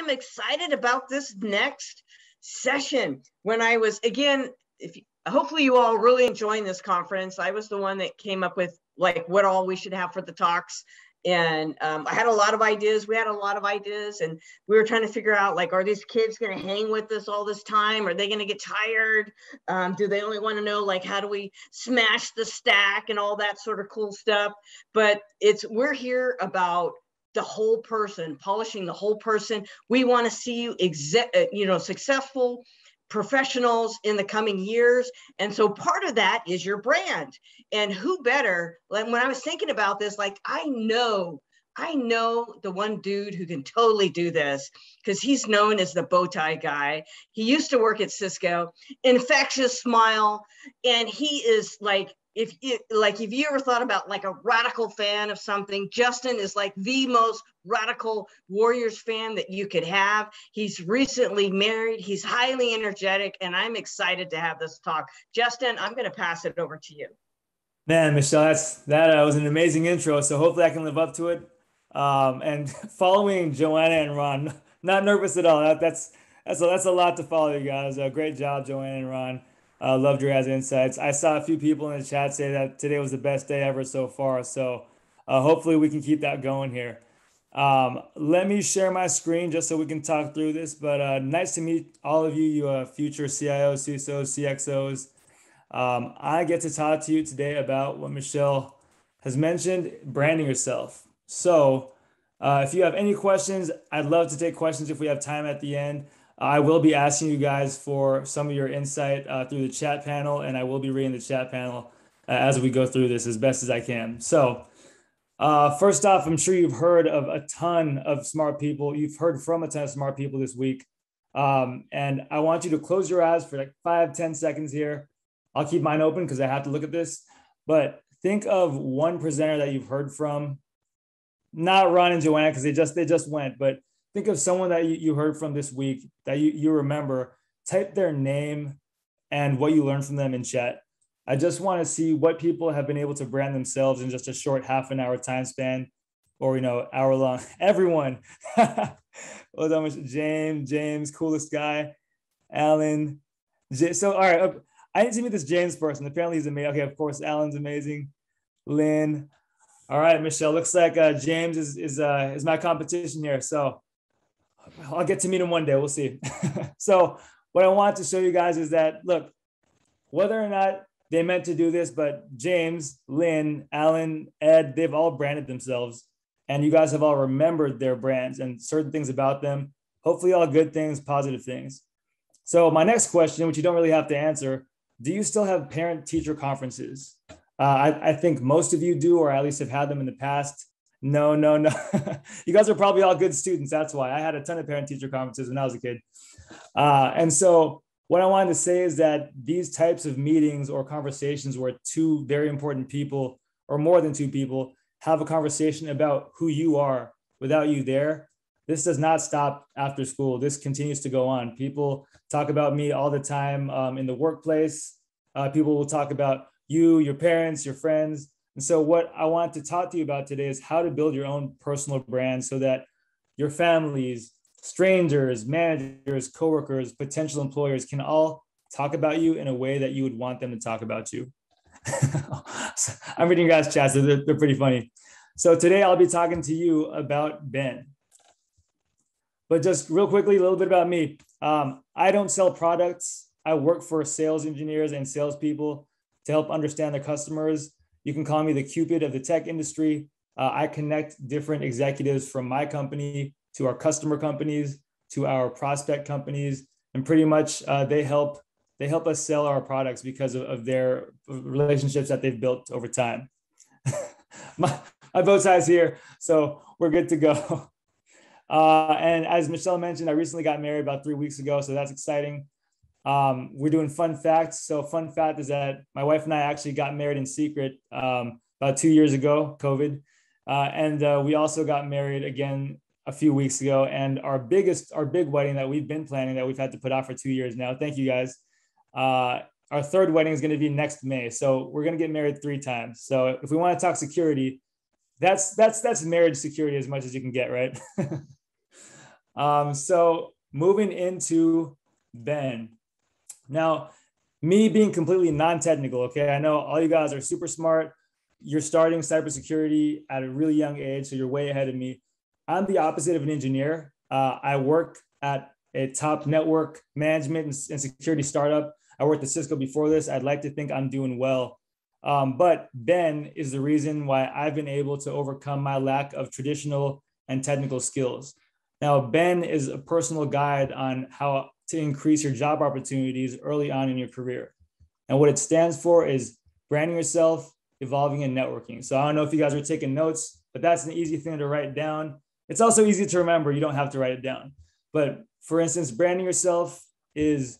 I'm excited about this next session. When I was, again, if you, hopefully you all really enjoying this conference. I was the one that came up with like what all we should have for the talks. And um, i had a lot of ideas. We had a lot of ideas. And we were trying to figure out like are these kids going to hang with us all this time? Are they going to get tired? Um, do they only want to know like how do we smash the stack and all that sort of cool stuff? But it's we're here about the whole person polishing the whole person we want to see you exec uh, you know successful professionals in the coming years. And so part of that is your brand. And who better? When I was thinking about this, like I know, I know the one dude who can totally do this because he's known as the bow tie guy. He used to work at Cisco, infectious smile, and he is like if you like if you ever thought about like a radical fan of something justin is like the most radical warriors fan that you could have. He's recently married. He's highly energetic and i'm excited to have this talk. Justin i'm going to pass it over to you. Man michelle that's that uh, was an amazing intro so hopefully i can live up to it. Um, and following joanna and ron not nervous at all. That, that's that's a, that's a lot to follow you guys. Uh, great job joanna and ron uh, loved your guys' insights. I saw a few people in the chat say that today was the best day ever so far. So uh, hopefully we can keep that going here. Um, let me share my screen just so we can talk through this. But uh, nice to meet all of you, you uh, future CIOs, CISOs, CXOs. Um, I get to talk to you today about what Michelle has mentioned, branding yourself. So uh, if you have any questions, I'd love to take questions if we have time at the end. I will be asking you guys for some of your insight uh, through the chat panel, and I will be reading the chat panel uh, as we go through this as best as I can. So, uh, first off, I'm sure you've heard of a ton of smart people. You've heard from a ton of smart people this week. Um, and I want you to close your eyes for like five, ten seconds here. I'll keep mine open because I have to look at this. But think of one presenter that you've heard from, not Ron and Joanna because they just they just went, but think of someone that you, you heard from this week that you, you remember, type their name and what you learned from them in chat. I just want to see what people have been able to brand themselves in just a short half an hour time span or, you know, hour long. Everyone. well done, James, James, coolest guy. Alan. So, all right. I need to meet this James person. Apparently he's amazing. Okay, of course, Alan's amazing. Lynn. All right, Michelle. Looks like uh, James is is uh, is my competition here. So I'll get to meet him one day. We'll see. so what I want to show you guys is that look, whether or not they meant to do this, but James, Lynn, Alan, Ed, they've all branded themselves. And you guys have all remembered their brands and certain things about them. Hopefully, all good things, positive things. So, my next question, which you don't really have to answer do you still have parent teacher conferences? Uh, I, I think most of you do, or at least have had them in the past. No, no, no. you guys are probably all good students. That's why I had a ton of parent teacher conferences when I was a kid. Uh, and so, what I wanted to say is that these types of meetings or conversations where two very important people, or more than two people, have a conversation about who you are without you there, this does not stop after school. This continues to go on. People talk about me all the time um, in the workplace. Uh, people will talk about you, your parents, your friends. And so, what I want to talk to you about today is how to build your own personal brand so that your families, strangers, managers, coworkers, potential employers can all talk about you in a way that you would want them to talk about you. I'm reading guys' chats, they're, they're pretty funny. So, today I'll be talking to you about Ben. But just real quickly, a little bit about me. Um, I don't sell products. I work for sales engineers and salespeople to help understand their customers you can call me the Cupid of the tech industry. Uh, I connect different executives from my company to our customer companies, to our prospect companies, and pretty much uh, they help they help us sell our products because of, of their relationships that they've built over time. my, my bow tie's here, so we're good to go. Uh, and as Michelle mentioned, I recently got married about three weeks ago, so that's exciting. Um, we're doing fun facts. So, fun fact is that my wife and I actually got married in secret um, about two years ago, COVID. Uh, and uh, we also got married again a few weeks ago. And our biggest, our big wedding that we've been planning that we've had to put off for two years now. Thank you guys. Uh, our third wedding is going to be next May. So, we're going to get married three times. So, if we want to talk security, that's that's that's marriage security as much as you can get, right? Um, so moving into Ben. Now, me being completely non-technical, okay, I know all you guys are super smart. You're starting cybersecurity at a really young age, so you're way ahead of me. I'm the opposite of an engineer. Uh, I work at a top network management and, security startup. I worked at Cisco before this. I'd like to think I'm doing well. Um, but Ben is the reason why I've been able to overcome my lack of traditional and technical skills. Now, Ben is a personal guide on how to increase your job opportunities early on in your career. And what it stands for is branding yourself, evolving, and networking. So I don't know if you guys are taking notes, but that's an easy thing to write down. It's also easy to remember. You don't have to write it down. But for instance, branding yourself is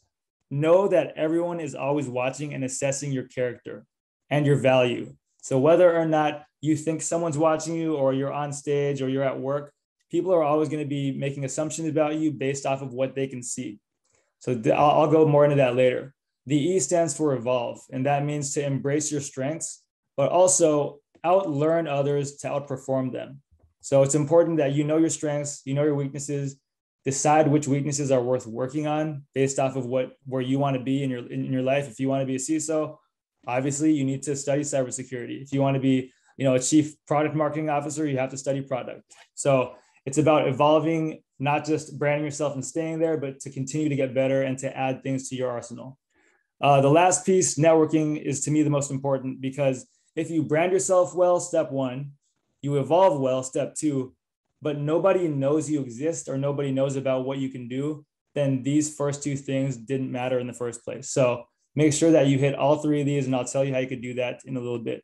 know that everyone is always watching and assessing your character and your value. So whether or not you think someone's watching you or you're on stage or you're at work, people are always going to be making assumptions about you based off of what they can see. So th- I'll, I'll go more into that later. The E stands for evolve, and that means to embrace your strengths, but also outlearn others to outperform them. So it's important that you know your strengths, you know your weaknesses, decide which weaknesses are worth working on based off of what where you want to be in your in your life. If you want to be a CISO, obviously you need to study cybersecurity. If you want to be, you know, a chief product marketing officer, you have to study product. So it's about evolving, not just branding yourself and staying there, but to continue to get better and to add things to your arsenal. Uh, the last piece, networking, is to me the most important because if you brand yourself well, step one, you evolve well, step two, but nobody knows you exist or nobody knows about what you can do, then these first two things didn't matter in the first place. So make sure that you hit all three of these, and I'll tell you how you could do that in a little bit.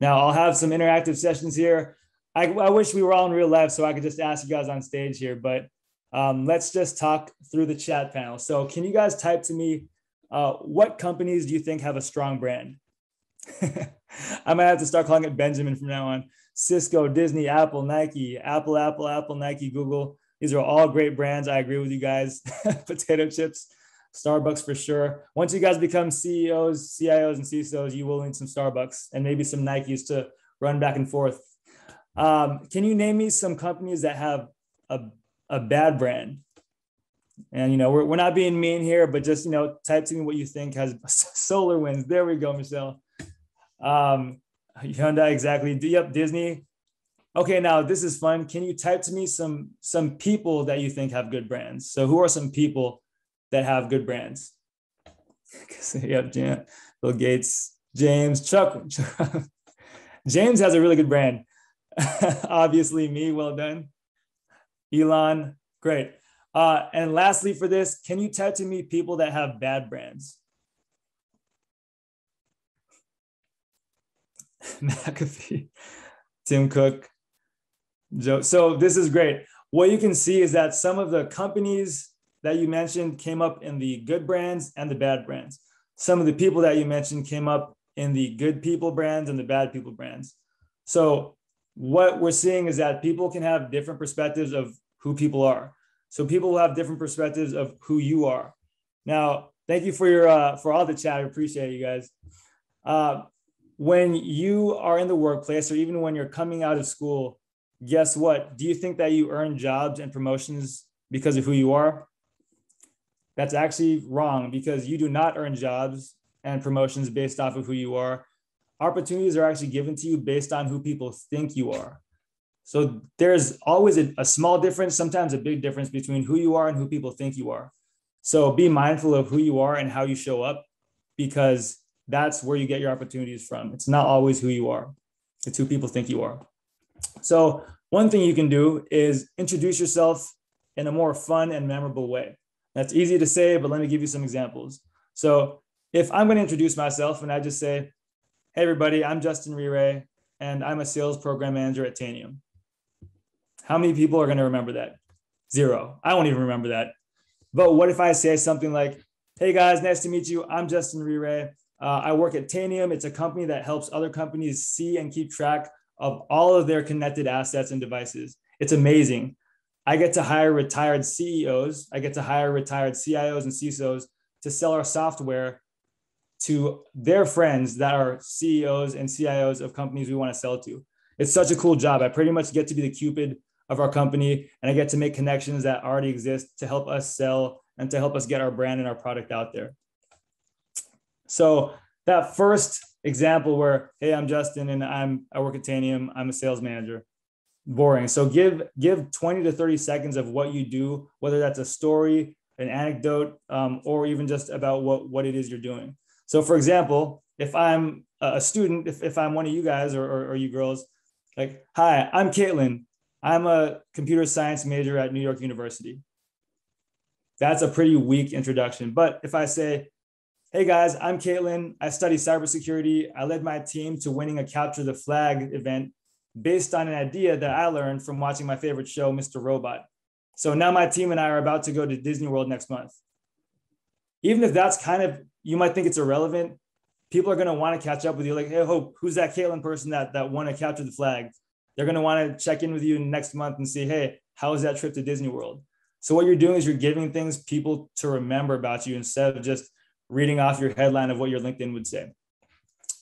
Now, I'll have some interactive sessions here. I, I wish we were all in real life so I could just ask you guys on stage here, but um, let's just talk through the chat panel. So, can you guys type to me uh, what companies do you think have a strong brand? I might have to start calling it Benjamin from now on. Cisco, Disney, Apple, Nike, Apple, Apple, Apple, Nike, Google. These are all great brands. I agree with you guys. Potato chips, Starbucks for sure. Once you guys become CEOs, CIOs, and CISOs, you will need some Starbucks and maybe some Nikes to run back and forth um, can you name me some companies that have a, a bad brand? And you know, we're, we're not being mean here, but just you know, type to me what you think has SolarWinds. There we go, Michelle. Um, Hyundai, exactly. Yep, Disney. Okay, now this is fun. Can you type to me some some people that you think have good brands? So, who are some people that have good brands? yep, Bill Gates, James, Chuck. James has a really good brand. Obviously, me, well done. Elon, great. Uh, and lastly, for this, can you to me people that have bad brands? McAfee, Tim Cook, Joe. So this is great. What you can see is that some of the companies that you mentioned came up in the good brands and the bad brands. Some of the people that you mentioned came up in the good people brands and the bad people brands. So what we're seeing is that people can have different perspectives of who people are. So people will have different perspectives of who you are. Now, thank you for your uh, for all the chat. I appreciate you guys. Uh, when you are in the workplace, or even when you're coming out of school, guess what? Do you think that you earn jobs and promotions because of who you are? That's actually wrong because you do not earn jobs and promotions based off of who you are opportunities are actually given to you based on who people think you are. So there's always a, a, small difference, sometimes a big difference between who you are and who people think you are. So be mindful of who you are and how you show up because that's where you get your opportunities from. It's not always who you are, it's who people think you are. So, one thing you can do is introduce yourself in a more fun and memorable way. That's easy to say, but let me give you some examples. So, if I'm going to introduce myself and I just say, Hey, everybody, I'm Justin Riray, and I'm a sales program manager at Tanium. How many people are going to remember that? Zero. I won't even remember that. But what if I say something like, Hey, guys, nice to meet you. I'm Justin Riray. Uh, I work at Tanium. It's a company that helps other companies see and keep track of all of their connected assets and devices. It's amazing. I get to hire retired CEOs, I get to hire retired CIOs and CISOs to sell our software to their friends that are CEOs and CIOs of companies we want to sell to. It's such a cool job. I pretty much get to be the Cupid of our company and I get to make connections that already exist to help us sell and to help us get our brand and our product out there. So that first example where, hey, I'm Justin and I'm I work at Tanium, I'm a sales manager. Boring. So give give 20 to 30 seconds of what you do, whether that's a story, an anecdote, um, or even just about what, what it is you're doing. So for example, if I'm a student, if, if I'm one of you guys or, or, or you girls, like, hi, I'm Caitlin. I'm a computer science major at New York University. That's a pretty weak introduction. But if I say, hey guys, I'm Caitlin. I study cybersecurity. I led my team to winning a Capture the Flag event based on an idea that I learned from watching my favorite show, Mr. Robot. So now my team and I are about to go to Disney World next month. Even if that's kind of, you might think it's irrelevant, people are going to want to catch up with you. Like, hey, Hope, who's that Caitlin person that, that won to capture the flag? They're going to want to check in with you next month and see, hey, how was that trip to Disney World? So what you're doing is you're giving things people to remember about you instead of just reading off your headline of what your LinkedIn would say.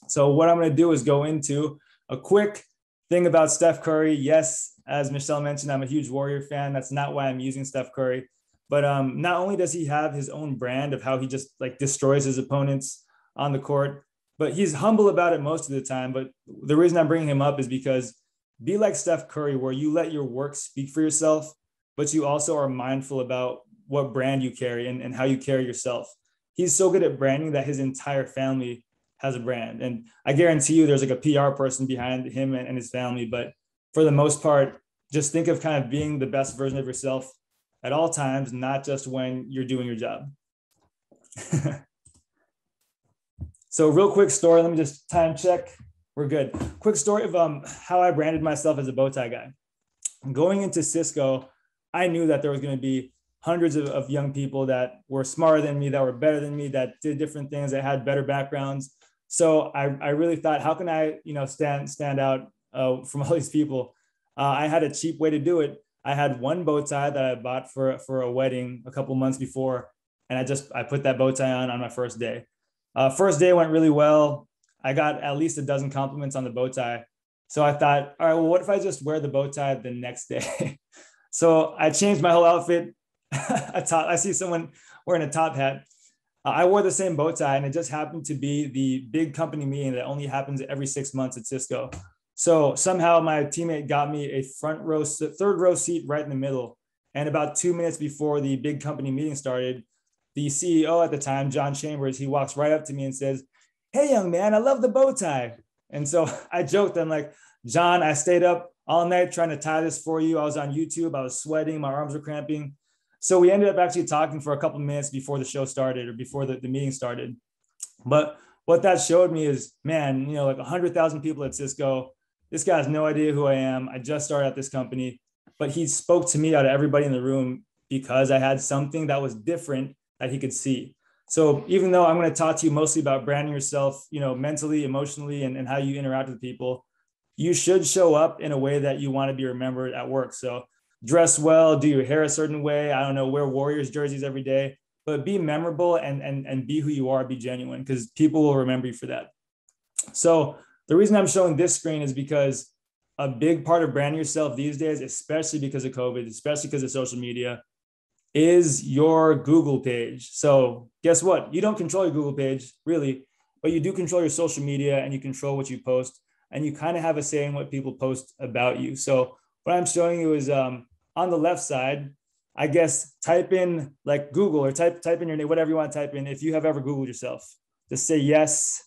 So what I'm going to do is go into a quick thing about Steph Curry. Yes, as Michelle mentioned, I'm a huge Warrior fan. That's not why I'm using Steph Curry. But um, not only does he have his own brand of how he just like destroys his opponents on the court, but he's humble about it most of the time. But the reason I'm bringing him up is because be like Steph Curry, where you let your work speak for yourself, but you also are mindful about what brand you carry and, and how you carry yourself. He's so good at branding that his entire family has a brand. And I guarantee you there's like a PR person behind him and, and his family. But for the most part, just think of kind of being the best version of yourself at all times, not just when you're doing your job. so real quick story, let me just time check. We're good. Quick story of um, how I branded myself as a bow tie guy. Going into Cisco, I knew that there was going to be hundreds of, of young people that were smarter than me, that were better than me, that did different things, that had better backgrounds. So I, I really thought, how can I, you know, stand stand out uh, from all these people? Uh, I had a cheap way to do it. I had one bow tie that I bought for for a wedding a couple months before, and I just I put that bow tie on on my first day. Uh, first day went really well. I got at least a dozen compliments on the bow tie. So I thought, all right, well, what if I just wear the bow tie the next day? so I changed my whole outfit. a top, I see someone wearing a top hat. Uh, I wore the same bow tie, and it just happened to be the big company meeting that only happens every six months at Cisco. So somehow my teammate got me a front row, third row seat right in the middle. And about two minutes before the big company meeting started, the CEO at the time, John Chambers, he walks right up to me and says, Hey, young man, I love the bow tie. And so I joked, I'm like, John, I stayed up all night trying to tie this for you. I was on YouTube, I was sweating, my arms were cramping. So we ended up actually talking for a couple minutes before the show started or before the, the meeting started. But what that showed me is, man, you know, like 100,000 people at Cisco. This guy has no idea who I am. I just started at this company, but he spoke to me out of everybody in the room because I had something that was different that he could see. So even though I'm going to talk to you mostly about branding yourself, you know, mentally, emotionally, and, and how you interact with people, you should show up in a way that you want to be remembered at work. So dress well, do your hair a certain way. I don't know, wear Warriors jerseys every day, but be memorable and and and be who you are, be genuine because people will remember you for that. So the reason I'm showing this screen is because a big part of branding yourself these days, especially because of COVID, especially because of social media, is your Google page. So guess what? You don't control your Google page really, but you do control your social media and you control what you post and you kind of have a say in what people post about you. So what I'm showing you is um, on the left side, I guess type in like Google or type type in your name, whatever you want to type in. If you have ever Googled yourself, just say yes.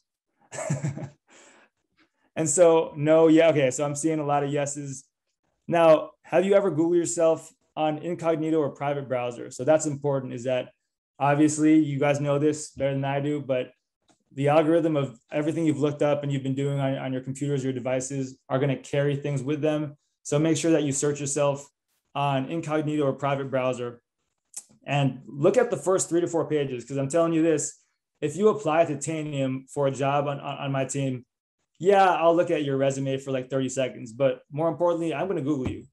and so no, yeah, okay. So I'm seeing a lot of yeses. Now, have you ever Googled yourself on incognito or private browser? So that's important. Is that obviously you guys know this better than I do, but the algorithm of everything you've looked up and you've been doing on, on your computers, your devices are going to carry things with them. So make sure that you search yourself on incognito or private browser and look at the first three to four pages because I'm telling you this if you apply to Tanium for a job on, on, on my team, yeah, I'll look at your resume for like 30 seconds. But more importantly, I'm going to Google you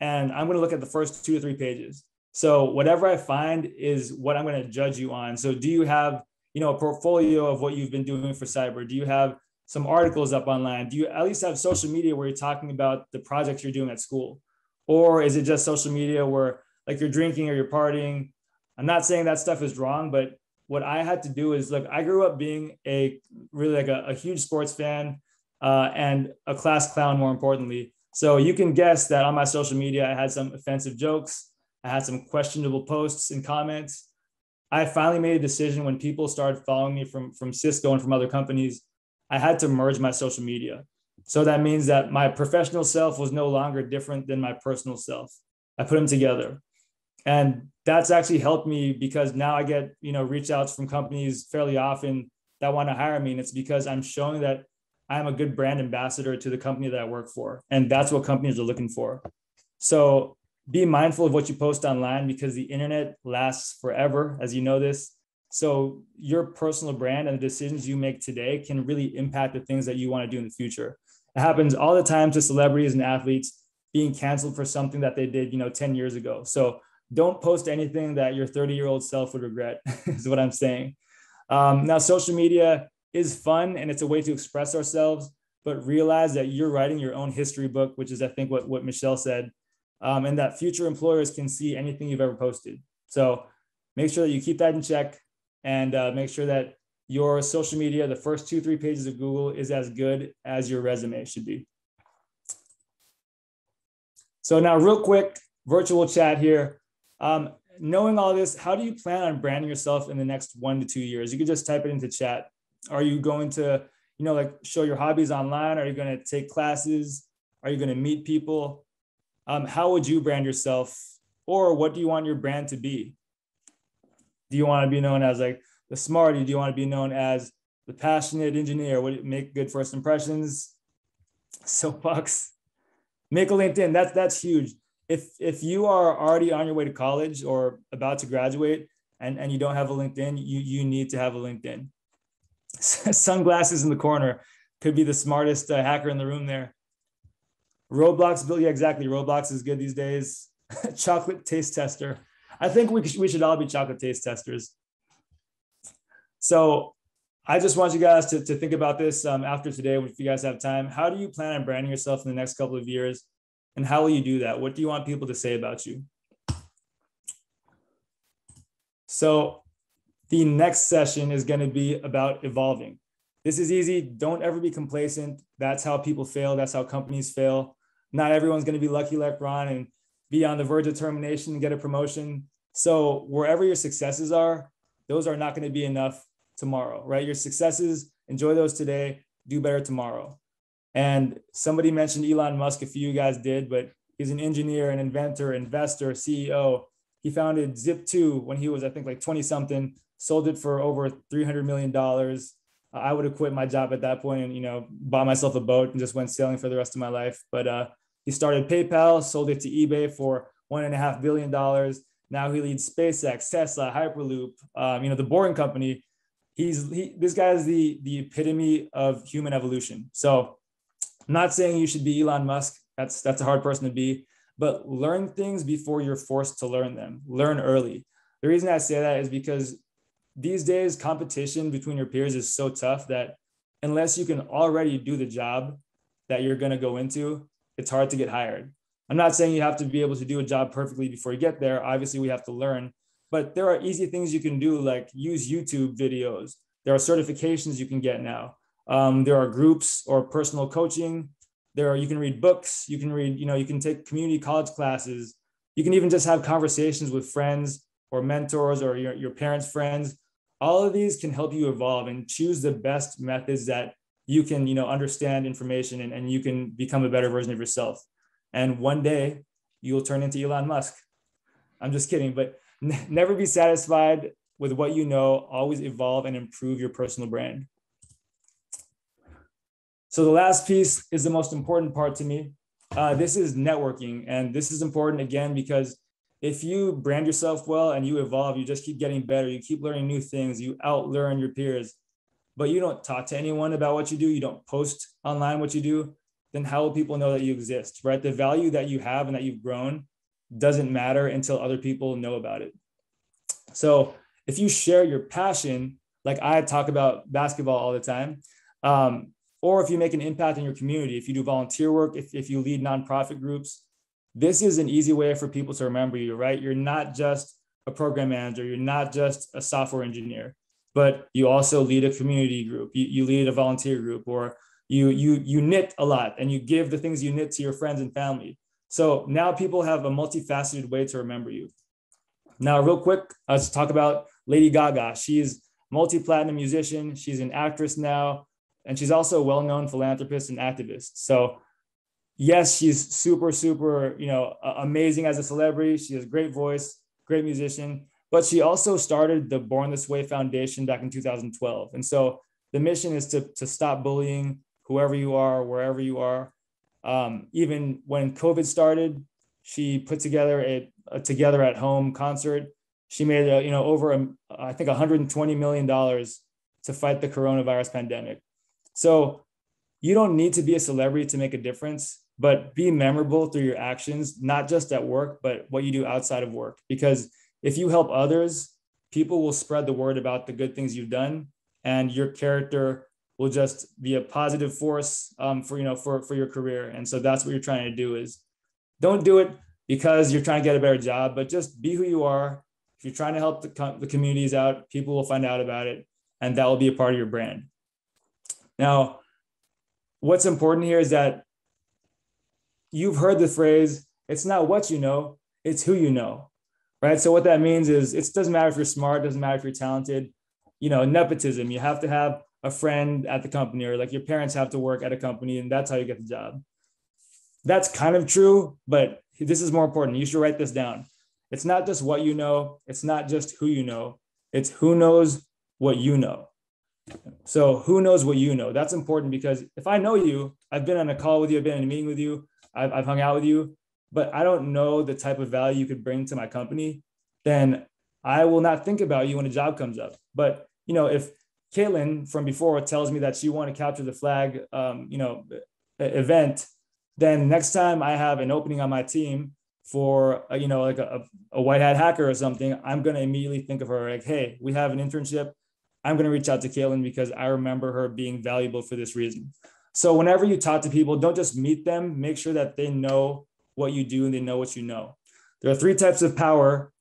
and I'm going to look at the first two or three pages. So whatever I find is what I'm going to judge you on. So do you have, you know, a portfolio of what you've been doing for cyber? Do you have some articles up online? Do you at least have social media where you're talking about the projects you're doing at school? Or is it just social media where like you're drinking or you're partying? I'm not saying that stuff is wrong, but what I had to do is look, I grew up being a really like a, a huge sports fan uh, and a class clown, more importantly. So you can guess that on my social media, I had some offensive jokes. I had some questionable posts and comments. I finally made a decision when people started following me from, from Cisco and from other companies. I had to merge my social media. So that means that my professional self was no longer different than my personal self. I put them together. And that's actually helped me because now I get, you know, reach outs from companies fairly often that want to hire me. And it's because I'm showing that I'm a good brand ambassador to the company that I work for. And that's what companies are looking for. So be mindful of what you post online because the internet lasts forever, as you know this. So your personal brand and the decisions you make today can really impact the things that you want to do in the future. It happens all the time to celebrities and athletes being canceled for something that they did, you know, 10 years ago. So don't post anything that your 30 year old self would regret, is what I'm saying. Um, now, social media is fun and it's a way to express ourselves, but realize that you're writing your own history book, which is, I think, what, what Michelle said um, and that future employers can see anything you've ever posted. So make sure that you keep that in check and uh, make sure that your social media, the first two, three pages of Google is as good as your resume should be. So now real quick, virtual chat here. Um, knowing all this, how do you plan on branding yourself in the next one to two years? You could just type it into chat. Are you going to, you know, like show your hobbies online? Are you going to take classes? Are you going to meet people? um, how would you brand yourself or what do you want your brand to be do you want to be known as like the smarty do you want to be known as the passionate engineer would it make good first impressions soapbox make a linkedin that's that's huge if if you are already on your way to college or about to graduate and and you don't have a linkedin you you need to have a linkedin sunglasses in the corner could be the smartest uh, hacker in the room there Roblox, yeah, exactly. Roblox is good these days. chocolate taste tester. I think we, we should all be chocolate taste testers. So I just want you guys to, to think about this um, after today, if you guys have time. How do you plan on branding yourself in the next couple of years? And how will you do that? What do you want people to say about you? So the next session is going to be about evolving. This is easy. Don't ever be complacent. That's how people fail. That's how companies fail not everyone's going to be lucky like Ron and be on the verge of termination and get a promotion. So wherever your successes are, those are not going to be enough tomorrow, right? Your successes, enjoy those today, do better tomorrow. And somebody mentioned Elon Musk, a few you guys did, but he's an engineer, an inventor, investor, CEO. He founded Zip2 when he was, I think, like 20 something, sold it for over $300 million. I would have quit my job at that point and, you know, bought myself a boat and just went sailing for the rest of my life. But uh, he started PayPal, sold it to eBay for one and a half billion dollars. Now he leads SpaceX, Tesla, Hyperloop, um, you know, the Boring Company. He's he, this guy is the the epitome of human evolution. So, I'm not saying you should be Elon Musk. That's that's a hard person to be, but learn things before you're forced to learn them. Learn early. The reason I say that is because these days competition between your peers is so tough that unless you can already do the job that you're going to go into it's hard to get hired. I'm not saying you have to be able to do a job perfectly before you get there. Obviously, we have to learn, but there are easy things you can do, like use YouTube videos. There are certifications you can get now. Um, there are groups or personal coaching. There are you can read books. You can read, you know, you can take community college classes. You can even just have conversations with friends or mentors or your, your parents' friends. All of these can help you evolve and choose the best methods that you can you know understand information and, and you can become a better version of yourself and one day you'll turn into elon musk i'm just kidding but never be satisfied with what you know always evolve and improve your personal brand so the last piece is the most important part to me uh, this is networking and this is important again because if you brand yourself well and you evolve you just keep getting better you keep learning new things you outlearn your peers but you don't talk to anyone about what you do, you don't post online what you do, then how will people know that you exist, right? The value that you have and that you've grown doesn't matter until other people know about it. So if you share your passion, like I talk about basketball all the time, um, or if you make an impact in your community, if you do volunteer work, if, if you lead nonprofit groups, this is an easy way for people to remember you, right? You're not just a program manager, you're not just a software engineer, but you also lead a community group, you, you lead a volunteer group, or you you you knit a lot and you give the things you knit to your friends and family. So now people have a multifaceted way to remember you. Now, real quick, let's talk about Lady Gaga. She's multi-platinum musician. She's an actress now, and she's also a well-known philanthropist and activist. So, yes, she's super, super, you know, amazing as a celebrity. She has a great voice, great musician, but she also started the Born This Way Foundation back in 2012. And so the mission is to, to stop bullying whoever you are, wherever you are. Um, even when COVID started, she put together a, a together at home concert she made a, you know over a, I think 120 million dollars to fight the coronavirus pandemic. So you don't need to be a celebrity to make a difference, but be memorable through your actions, not just at work, but what you do outside of work. Because if you help others, people will spread the word about the good things you've done, and your character will just be a positive force um, for you know for for your career. And so that's what you're trying to do is don't do it because you're trying to get a better job, but just be who you are if you're trying to help the, the communities out, people will find out about it and that will be a part of your brand. Now, what's important here is that you've heard the phrase, it's not what you know, it's who you know, right? So what that means is it doesn't matter if you're smart, doesn't matter if you're talented, you know, nepotism, you have to have a friend at the company or like your parents have to work at a company and that's how you get the job. That's kind of true, but this is more important. You should write this down. It's not just what you know, it's not just who you know, it's who knows what you know. So, who knows what you know? That's important because if I know you, I've been on a call with you, I've been in a meeting with you, I've, I've hung out with you, but I don't know the type of value you could bring to my company, then I will not think about you when a job comes up. But, you know, if Caitlin from before tells me that she want to capture the flag, um, you know, event, then next time I have an opening on my team for a, you know like a, a white hat hacker or something, I'm to immediately think of her like, hey, we have an internship. I'm going to reach out to Caitlin because I remember her being valuable for this reason. So whenever you talk to people, don't just meet them. Make sure that they know what you do and they know what you know. There are three types of power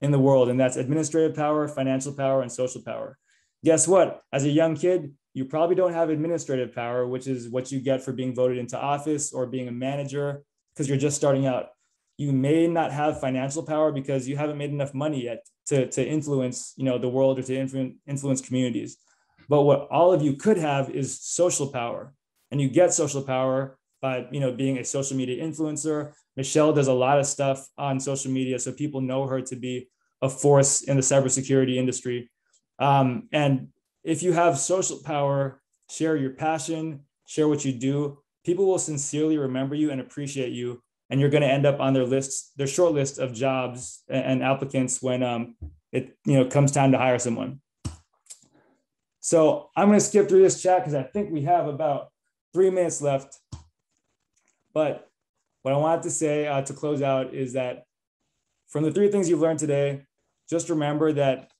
in the world, and that's administrative power, financial power, and social power. Guess what? As a young kid, you probably don't have administrative power, which is what you get for being voted into office or being a manager because you're just starting out you may not have financial power because you haven't made enough money yet to, to influence you know the world or to influence, influence communities. But what all of you could have is social power. And you get social power by you know being a social media influencer. Michelle does a lot of stuff on social media so people know her to be a force in the cybersecurity industry. Um, and if you have social power share your passion share what you do people will sincerely remember you and appreciate you and you're going to end up on their lists, their short list of jobs and applicants when um, it you know comes time to hire someone. So I'm going to skip through this chat because I think we have about three minutes left. But what I wanted to say uh, to close out is that from the three things you've learned today, just remember that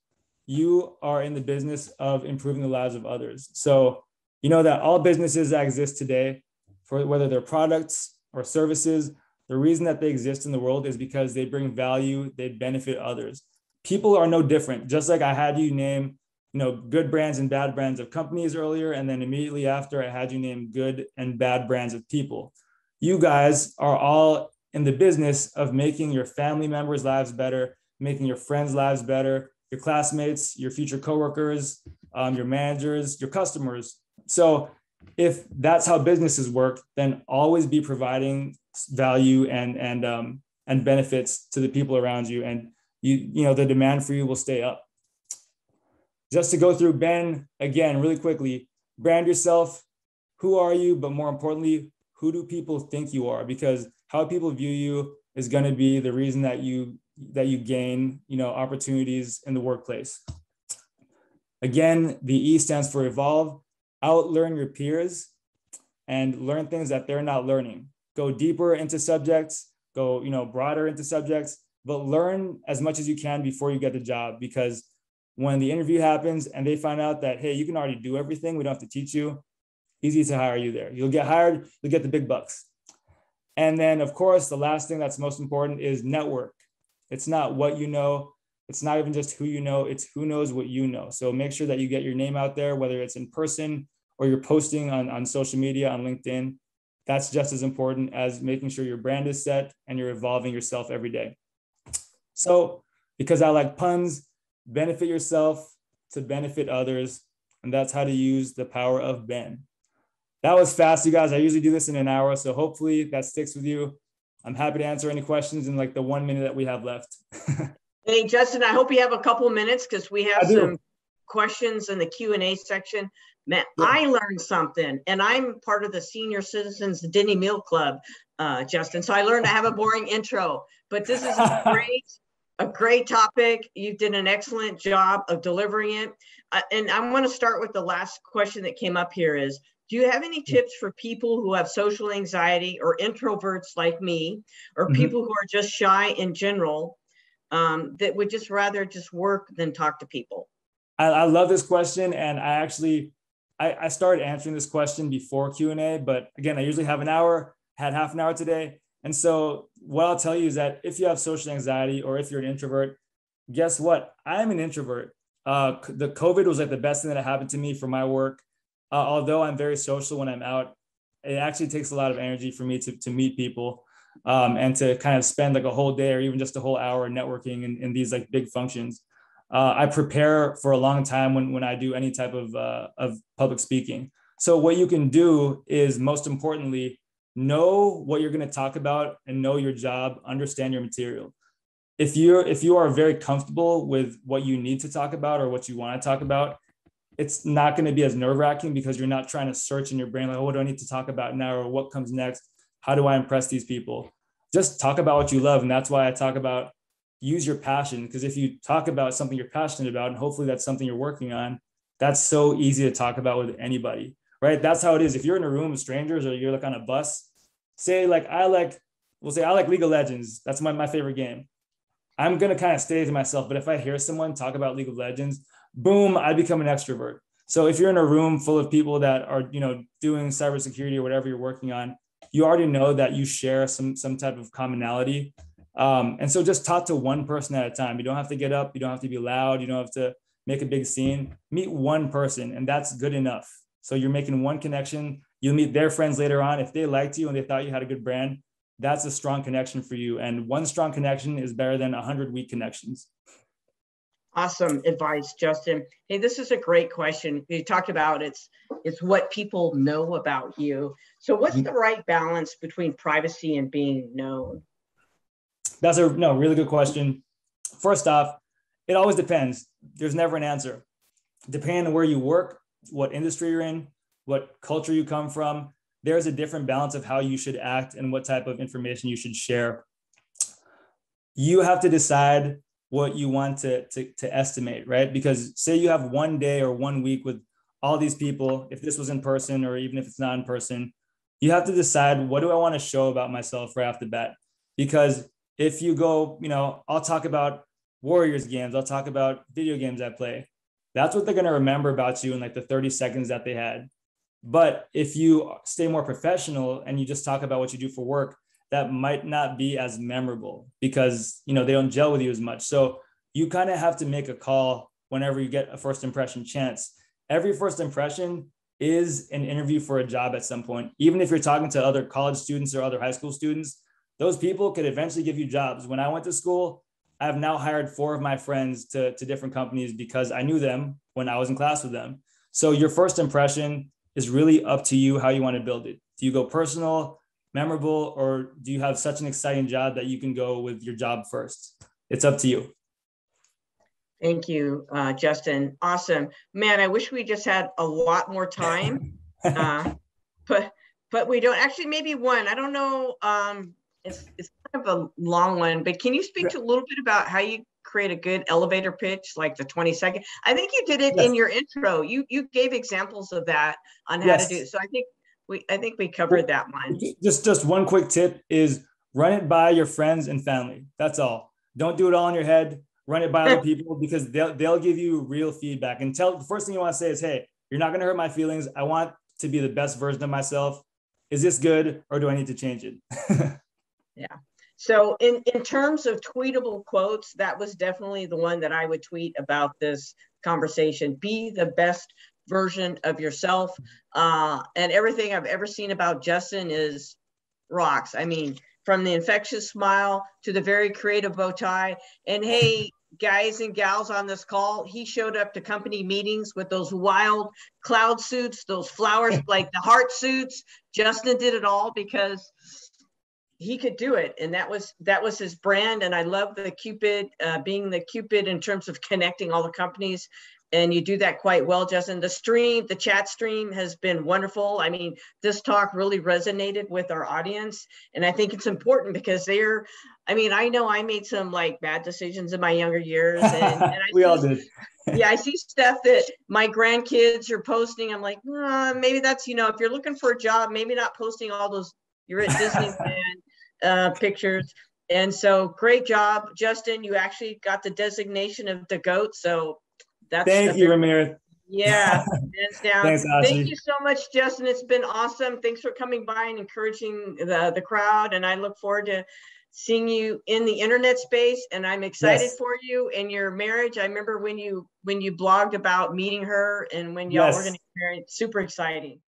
you are in the business of improving the lives of others. So you know that all businesses that exist today, for whether they're products or services, the reason that they exist in the world is because they bring value, they benefit others. People are no different. Just like I had you name, you know, good brands and bad brands of companies earlier, and then immediately after I had you name good and bad brands of people. You guys are all in the business of making your family members' lives better, making your friends' lives better, your classmates, your future coworkers, um, your managers, your customers. So if that's how businesses work, then always be providing value and and um, and benefits to the people around you, and you you know the demand for you will stay up. Just to go through Ben again really quickly, brand yourself. Who are you? But more importantly, who do people think you are? Because how people view you is going to be the reason that you that you gain you know opportunities in the workplace. Again, the E stands for evolve. Outlearn your peers and learn things that they're not learning go deeper into subjects, go, you know, broader into subjects, but learn as much as you can before you get the job because when the interview happens and they find out that hey, you can already do everything, we don't have to teach you, easy to hire you there. You'll get hired, you'll get the big bucks. And then, of course, the last thing that's most important is network. It's not what you know, it's not even just who you know, it's who knows what you know. So make sure that you get your name out there, whether it's in person or you're posting on, on social media, on LinkedIn. That's just as important as making sure your brand is set and you're evolving yourself every day. So, because I like puns, benefit yourself to benefit others. And that's how to use the power of Ben. That was fast, you guys. I usually do this in an hour. So hopefully that sticks with you. I'm happy to answer any questions in like the one minute that we have left. hey, Justin, I hope you have a couple minutes because we have some questions in the Q&A section. Man, yeah. I learned something, and I'm part of the Senior Citizens Denny Meal Club, uh, Justin. So I learned to have a boring intro, but this is a great, a great topic. You did an excellent job of delivering it. Uh, and I want to start with the last question that came up here: is do you have any tips for people who have social anxiety or introverts like me, or mm-hmm. people who are just shy in general, um, that would just rather just work than talk to people? I, I love this question, and I actually I, I started answering this question before Q and A, but again, I usually have an hour. Had half an hour today, and so what I'll tell you is that if you have social anxiety or if you're an introvert, guess what? I'm an introvert. Uh, the COVID was like the best thing that happened to me for my work. Uh, although I'm very social when I'm out, it actually takes a lot of energy for me to, to meet people um, and to kind of spend like a whole day or even just a whole hour networking in, in these like big functions. Uh, I prepare for a long time when, when I do any type of, uh, of public speaking. So what you can do is most importantly, know what you're going to talk about and know your job, understand your material. If you're if you are very comfortable with what you need to talk about or what you want to talk about, it's not going to be as nerve wracking because you're not trying to search in your brain like, oh, what do I need to talk about now or what comes next? How do I impress these people? Just talk about what you love, and that's why I talk about use your passion because if you talk about something you're passionate about and hopefully that's something you're working on, that's so easy to talk about with anybody right? That's how it is. If you're in a room of strangers or you're like on a bus, say like I like, we'll say I like League of Legends. That's my, my favorite game. I'm gonna kind of stay to myself. But if I hear someone talk about League of Legends, boom, I become an extrovert. So if you're in a room full of people that are, you know, doing cybersecurity or whatever you're working on, you already know that you share some some type of commonality. Um, and so just talk to one person at a time. You don't have to get up, you don't have to be loud, you don't have to make a big scene. Meet one person, and that's good enough. So you're making one connection. You'll meet their friends later on. If they liked you and they thought you had a good brand, that's a strong connection for you. And one strong connection is better than a hundred weak connections. Awesome advice, Justin. Hey, this is a great question. You talked about it's it's what people know about you. So what's the right balance between privacy and being known? That's a no, really good question. First off, it always depends. There's never an answer. Depending on where you work, what industry you're in, what culture you come from, there's a different balance of how you should act and what type of information you should share. You have to decide what you want to, to, to estimate, right? Because say you have one day or one week with all these people, if this was in person or even if it's not in person, you have to decide what do I want to show about myself right off the bat? Because if you go, you know, I'll talk about Warriors games, I'll talk about video games I play that's what they're going to remember about you in like the 30 seconds that they had. But if you stay more professional and you just talk about what you do for work, that might not be as memorable because you know they don't gel with you as much. So you kind of have to make a call whenever you get a first impression chance. Every first impression is an interview for a job at some point. Even if you're talking to other college students or other high school students, those people could eventually give you jobs. When I went to school, I've now hired four of my friends to, to different companies because I knew them when I was in class with them. So your first impression is really up to you how you want to build it. Do you go personal, memorable, or do you have such an exciting job that you can go with your job first? It's up to you. Thank you, uh, Justin. Awesome, man. I wish we just had a lot more time, uh, but but we don't. Actually, maybe one. I don't know. Um, it's, it's kind of a long one, but can you speak to a little bit about how you create a good elevator pitch, like the 20 second? I think you did it yes. in your intro. You you gave examples of that on how yes. to do it. So I think we I think we covered that one. Just just one quick tip is run it by your friends and family. That's all. Don't do it all in your head. Run it by other people because they'll they'll give you real feedback. And tell the first thing you want to say is, hey, you're not gonna hurt my feelings. I want to be the best version of myself is this good or do I need to change it? yeah. So in, in terms of tweetable quotes, that was definitely the one that I would tweet about this conversation. Be the best version of yourself. Uh, and everything I've ever seen about Justin is rocks. I mean, from the infectious smile to the very creative bow tie. And hey, guys and gals on this call, he showed up to company meetings with those wild cloud suits, those flowers like the heart suits. Justin did it all because he could do it and that was that was his brand and i love the cupid uh, being the cupid in terms of connecting all the companies and you do that quite well justin. The stream the chat stream has been wonderful. I mean this talk really resonated with our audience and i think it's important because they're i mean i know i made some like bad decisions in my younger years and, and I we all did. Yeah i see stuff that my grandkids are posting. I'm like uh, maybe that's you know if you're looking for a job maybe not posting all those you're at disneyland uh, pictures. And so great job justin. You actually got the designation of the goat so that's thank you, Ramirez. Yeah, hands down. Thanks, Thank you so much, Justin. It's been awesome. Thanks for coming by and encouraging the, the crowd. And I look forward to seeing you in the internet space. And I'm excited yes. for you and your marriage. I remember when you when you blogged about meeting her and when y'all yes. were going to married. Super exciting.